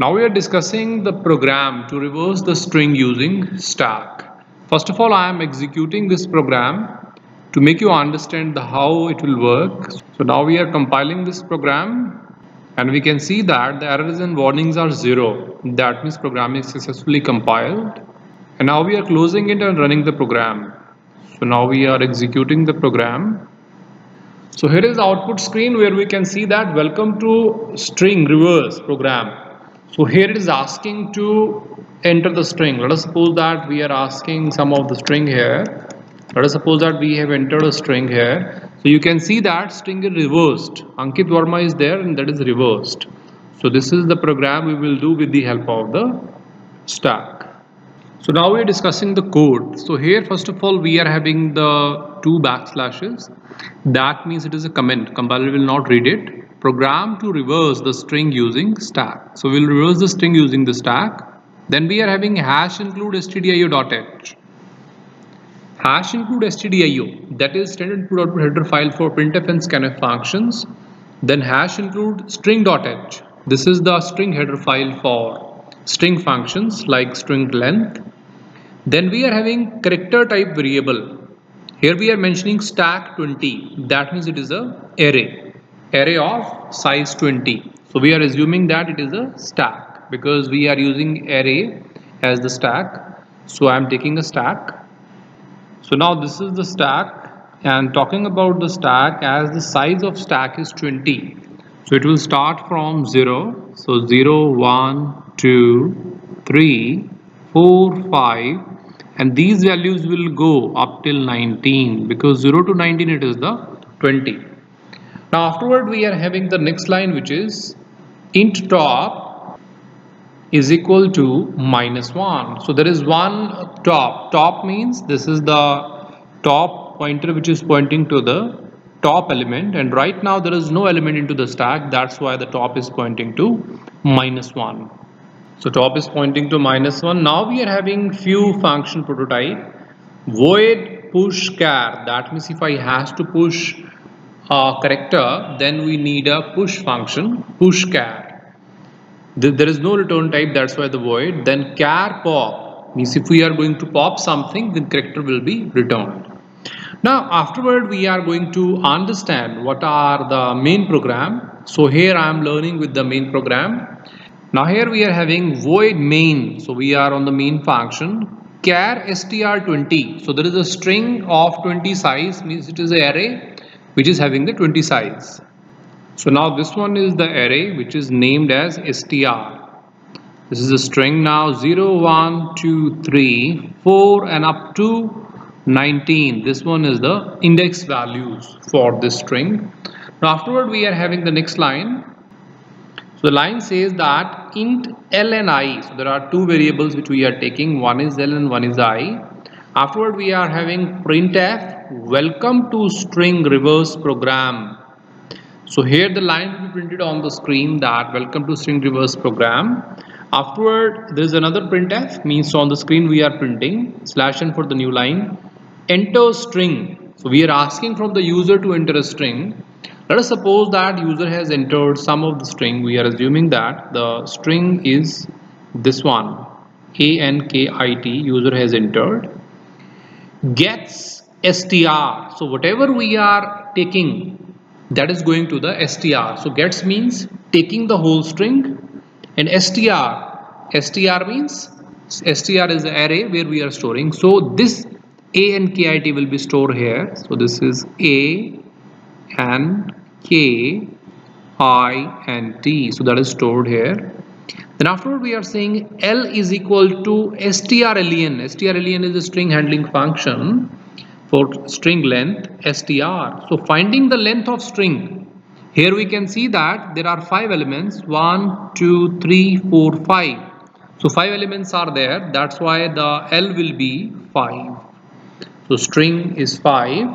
Now we are discussing the program to reverse the string using stack. First of all, I am executing this program to make you understand the how it will work. So now we are compiling this program and we can see that the errors and warnings are zero. That means program is successfully compiled. And now we are closing it and running the program. So now we are executing the program. So here is the output screen where we can see that welcome to string reverse program. So here it is asking to enter the string. Let us suppose that we are asking some of the string here. Let us suppose that we have entered a string here. So you can see that string is reversed. Ankit Verma is there and that is reversed. So this is the program we will do with the help of the stack. So now we are discussing the code. So here first of all we are having the two backslashes. That means it is a comment. Compiler will not read it. Program to reverse the string using stack. So we'll reverse the string using the stack. Then we are having hash include stdio.h hash include stdio that is standard input output header file for printf and scanf functions. Then hash include string.h this is the string header file for string functions like string length. Then we are having character type variable. Here we are mentioning stack 20 that means it is a array array of size 20 so we are assuming that it is a stack because we are using array as the stack. So i am taking a stack. So now this is the stack and talking about the stack as the size of stack is 20 so it will start from 0 so 0 1 2 3 4 5 and these values will go up till 19 because 0 to 19 it is the 20 now afterward we are having the next line which is int top is equal to minus 1 so there is one top. Top means this is the top pointer which is pointing to the top element and right now there is no element into the stack. That's why the top is pointing to minus 1 so top is pointing to minus 1 now we are having few function prototype. Void push char. That means if I has to push a character then we need a push function push char. There is no return type that's why the void. Then char pop means if we are going to pop something then character will be returned. Now afterward we are going to understand what are the main program. So here i am learning with the main program. Now here we are having void main. So we are on the main function. Char str20 so there is a string of 20 size means it is an array which is having the 20 size so now this one is the array which is named as str. This is a string now 0, 1, 2, 3, 4 and up to 19. This one is the index values for this string. Now afterward we are having the next line. So the line says that int l and i. So there are two variables which we are taking. One is l and one is i. Afterward we are having printf welcome to string reverse program so here the line will be printed on the screen that welcome to string reverse program. Afterward, there is another printf means on the screen we are printing slash n for the new line. Enter string. So we are asking from the user to enter a string. Let us suppose that user has entered some of the string. We are assuming that the string is this one. A-N-K-I-T user has entered. Gets str. So whatever we are taking that is going to the str so gets means taking the whole string and str str means str is the array where we are storing. So this a and kit will be stored here. So this is a and k i and t. So that is stored here. Then afterward we are saying l is equal to strlen strlen is a string handling function for string length str so finding the length of string here we can see that there are five elements one two three four five. So five elements are there that's why the l will be five. So string is five.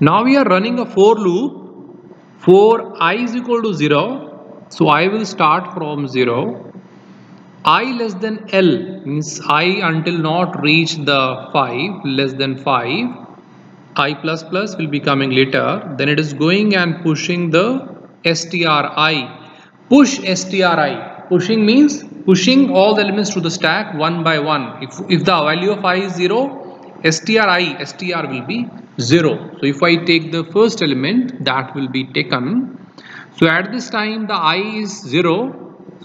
Now we are running a for loop. For i is equal to 0 so i will start from 0 i less than l means i until not reach the 5 less than 5 i plus plus will be coming later. Then it is going and pushing the stri push stri pushing means pushing all the elements to the stack one by one. If if the value of i is 0 stri str will be 0 so if i take the first element that will be taken. So at this time the i is 0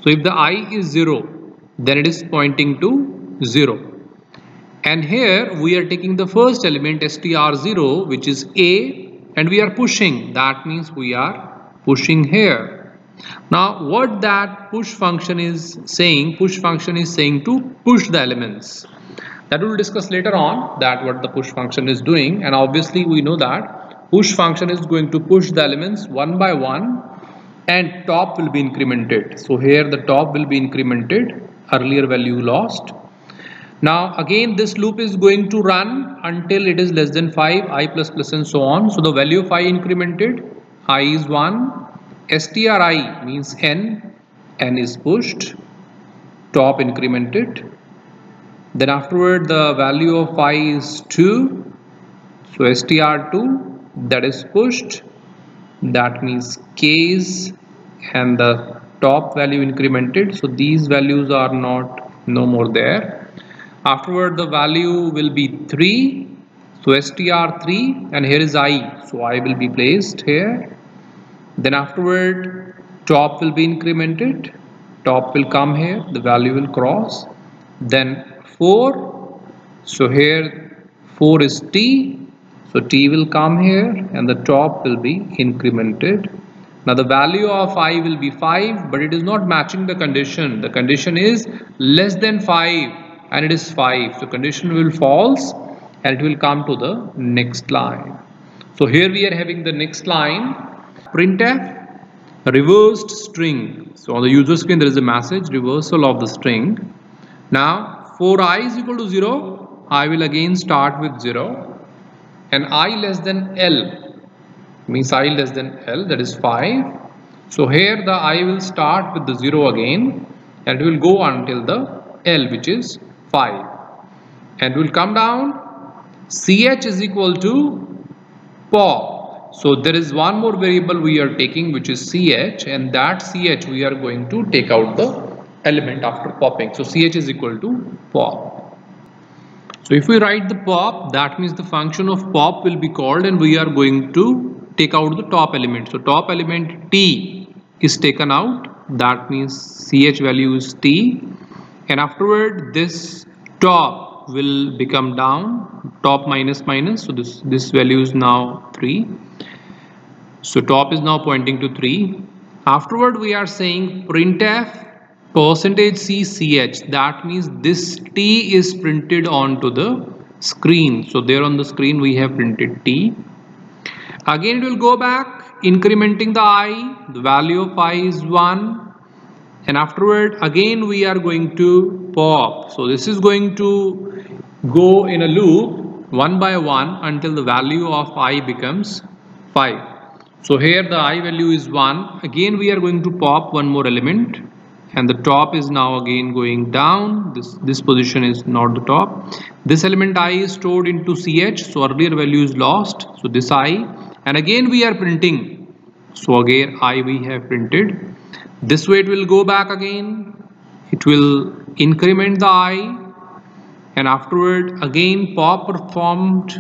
so if the i is 0 then it is pointing to 0 and here we are taking the first element str0 which is a and we are pushing. That means we are pushing here. Now what that push function is saying push function is saying to push the elements. That we will discuss later on that what the push function is doing. And obviously we know that push function is going to push the elements one by one and top will be incremented. So here the top will be incremented earlier value lost. Now again this loop is going to run until it is less than 5 i plus plus and so on. So the value of i incremented i is 1 stri means n n is pushed top incremented. Then afterward the value of i is 2 so str2 that is pushed. That means k is and the top value incremented so these values are not no more there. Afterward the value will be 3 so str3 and here is i so i will be placed here. Then afterward top will be incremented top will come here the value will cross. Then 4 so here 4 is t so t will come here and the top will be incremented now the value of i will be 5 but it is not matching the condition. The condition is less than 5 and it is 5 so condition will false and it will come to the next line. So here we are having the next line. Printf reversed string. So on the user screen there is a message reversal of the string. Now for i is equal to 0 I will again start with 0 and i less than L means i less than L that is 5 so here the i will start with the 0 again and will go until the L which is 5 and will come down ch is equal to pop so there is one more variable we are taking which is ch and that ch we are going to take out the element after popping. So ch is equal to pop. So if we write the pop, that means the function of pop will be called and we are going to take out the top element. So top element t is taken out. That means ch value is t. And afterward this top will become down. Top minus minus. So this, this value is now 3. So top is now pointing to 3. Afterward we are saying printf percentage CCH that means this T is printed onto the screen so there on the screen we have printed T again it will go back incrementing the I the value of I is 1 and afterward again we are going to pop. So this is going to go in a loop one by one until the value of I becomes 5 so here the I value is 1 again we are going to pop one more element. And the top is now again going down. This this position is not the top. This element i is stored into ch so earlier value is lost. So this i and again we are printing. So again i we have printed. This way it will go back again. It will increment the i. And afterward again pop performed.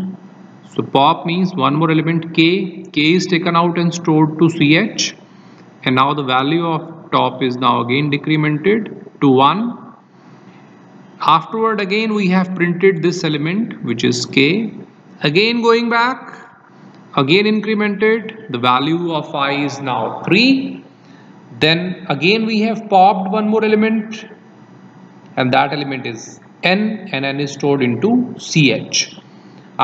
So pop means one more element k. K is taken out and stored to ch and now the value of top is now again decremented to 1 afterward again we have printed this element which is k. Again going back again incremented the value of i is now 3 then again we have popped one more element and that element is n and n is stored into ch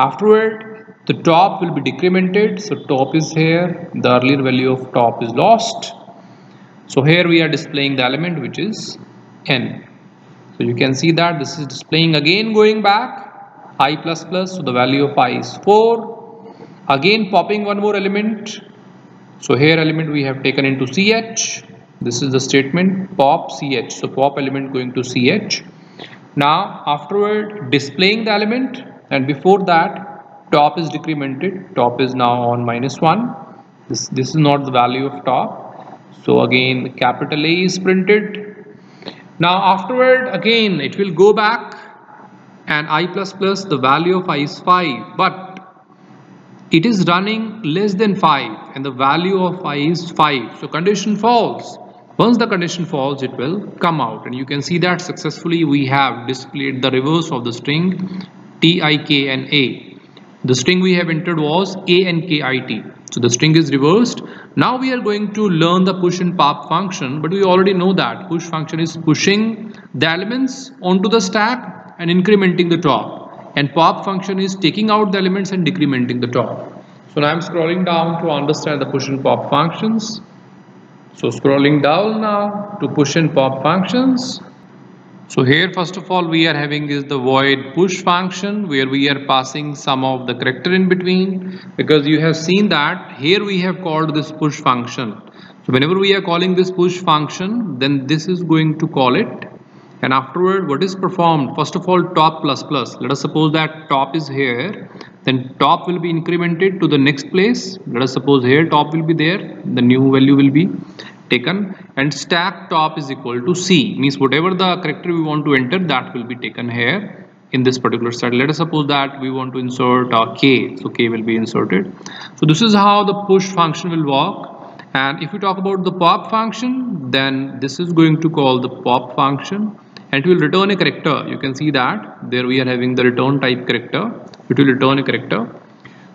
afterward the top will be decremented. So top is here. The earlier value of top is lost. So here we are displaying the element which is n. So you can see that this is displaying again going back. I plus plus so the value of i is 4 again popping one more element. So here element we have taken into ch this is the statement pop ch so pop element going to ch now afterward displaying the element. And before that top is decremented. Top is now on minus 1 this this is not the value of top. So again capital A is printed. Now afterward again it will go back. And i plus plus the value of i is 5 but it is running less than 5 and the value of i is 5 so condition false once the condition false it will come out. And you can see that successfully we have displayed the reverse of the string tik and a. The string we have entered was a and kit so the string is reversed. Now we are going to learn the push and pop function but we already know that push function is pushing the elements onto the stack and incrementing the top and pop function is taking out the elements and decrementing the top. So now I'm scrolling down to understand the push and pop functions. So scrolling down now to push and pop functions. So here first of all we are having is the void push function where we are passing some of the character in between. Because you have seen that here we have called this push function. So whenever we are calling this push function then this is going to call it and afterward what is performed? First of all top plus plus. Let us suppose that top is here then top will be incremented to the next place. Let us suppose here top will be there the new value will be taken. And stack top is equal to C. Means whatever the character we want to enter that will be taken here in this particular set let us suppose that we want to insert a K. So K will be inserted. So this is how the push function will work. And if we talk about the pop function then this is going to call the pop function and it will return a character. You can see that. There we are having the return type character. It will return a character.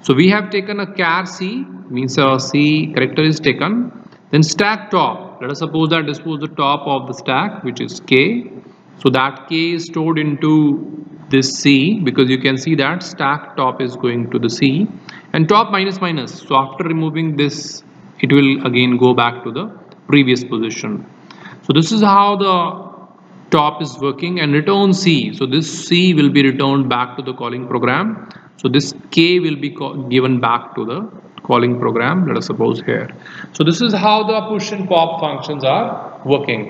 So we have taken a char C means a C character is taken. Then stack top, let us suppose that this was the top of the stack which is k. So that k is stored into this c because you can see that stack top is going to the c. And top minus minus. So after removing this it will again go back to the previous position. So this is how the top is working and return C. So this C will be returned back to the calling program. So this K will be given back to the calling program let us suppose here so this is how the push and pop functions are working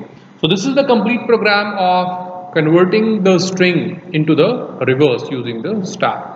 so this is the complete program of converting the string into the reverse using the stack